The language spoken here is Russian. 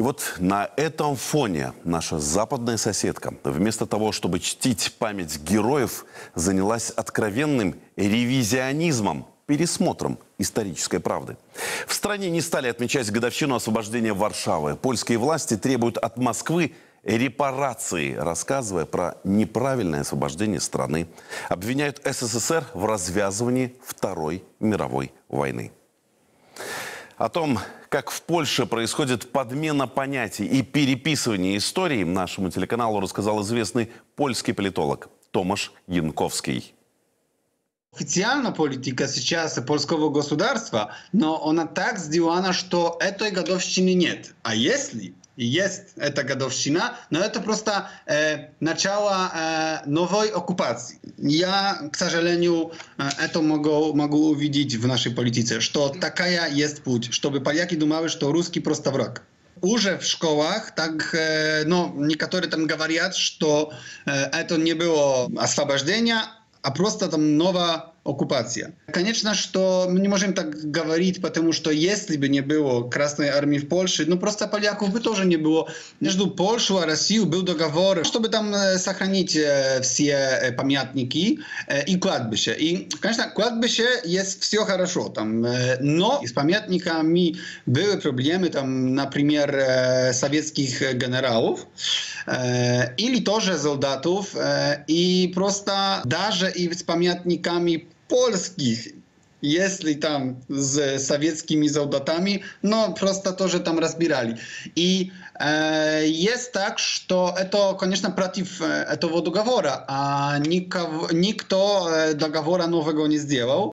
И вот на этом фоне наша западная соседка, вместо того, чтобы чтить память героев, занялась откровенным ревизионизмом, пересмотром исторической правды. В стране не стали отмечать годовщину освобождения Варшавы. Польские власти требуют от Москвы репарации, рассказывая про неправильное освобождение страны. Обвиняют СССР в развязывании Второй мировой войны. О том, как в Польше происходит подмена понятий и переписывание истории, нашему телеканалу рассказал известный польский политолог Томаш Янковский. Официально политика сейчас польского государства, но она так сделана, что этой годовщины нет. А если есть эта годовщина, но это просто э, начало э, новой оккупации. Я, к сожалению, э, это могу, могу увидеть в нашей политике, что такая есть путь, чтобы поляки думали, что русский просто враг уже в szkołach, tak, no, niektórzy tam говорят, что это не было освобождения, а просто там новая оккупация. Конечно, что мы не можем так говорить, потому что если бы не было Красной Армии в Польше, ну просто поляков бы тоже не было. Между Польшей и Россией был договор, чтобы там сохранить все памятники и кладбище. И, конечно, кладбище есть все хорошо, там, но с памятниками были проблемы, там, например, советских генералов или тоже солдатов, и просто даже и с памятниками polskich, если там с советскими солдатами, но просто тоже там разбирали. И э, есть так, что это, конечно, против этого договора, а никого, никто договора нового не сделал.